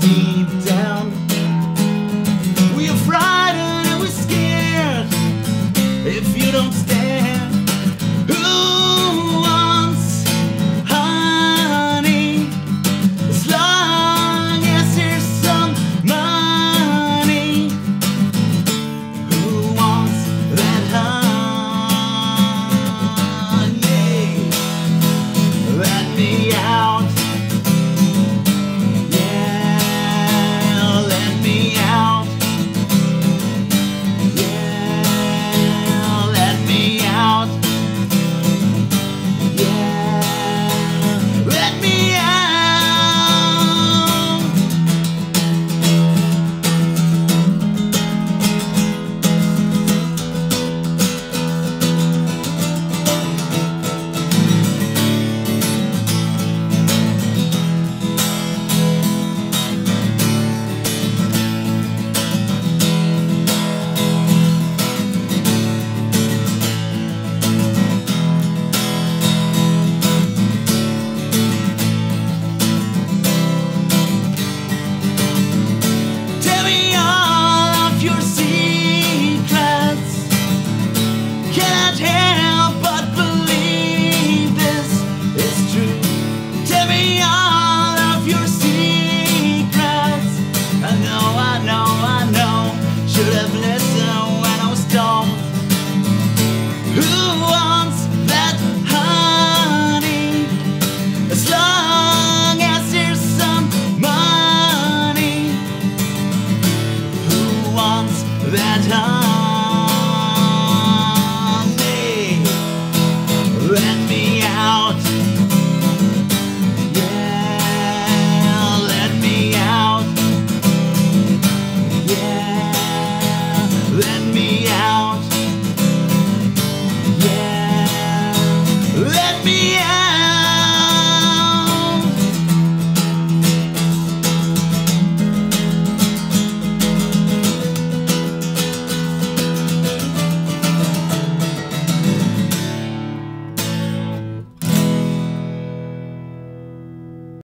16. Wants that honey?